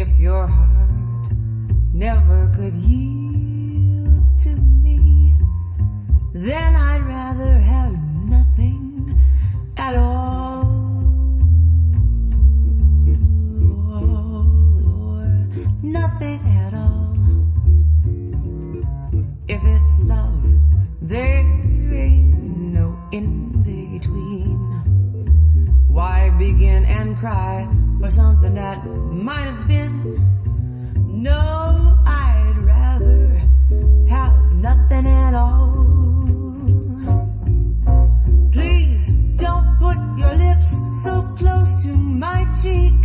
if your heart never could yield to me, then I'd rather have. begin and cry for something that might have been. No, I'd rather have nothing at all. Please don't put your lips so close to my cheek.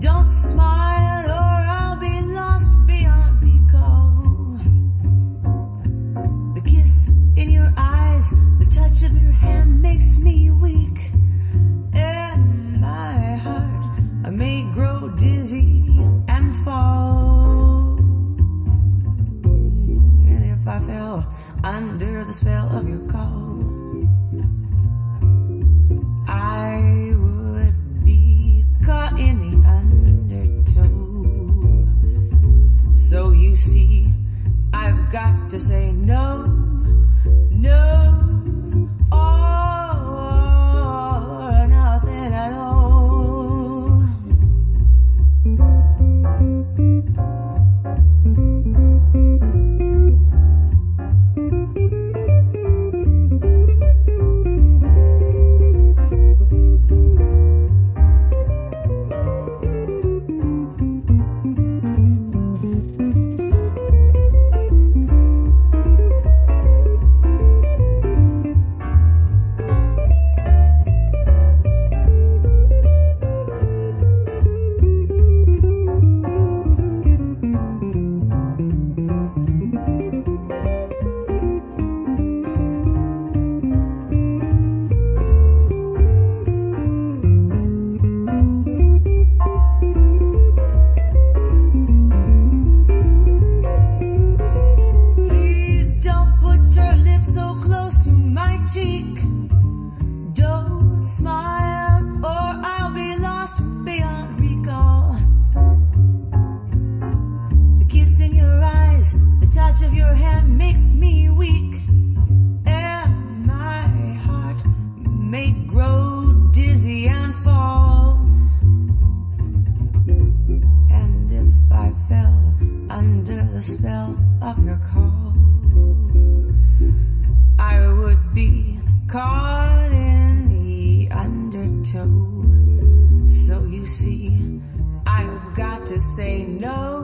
Don't smile or I'll be lost beyond recall. The kiss in your eyes, the touch of your hand makes me weak. the spell of your call. I would be caught in the undertow. So you see, I've got to say no. Smile, or I'll be lost beyond recall. The kiss in your eyes, the touch of your hand makes me weak. And my heart may grow dizzy and fall. And if I fell under the spell of your call, I would be caught so. So you see, I've got to say no.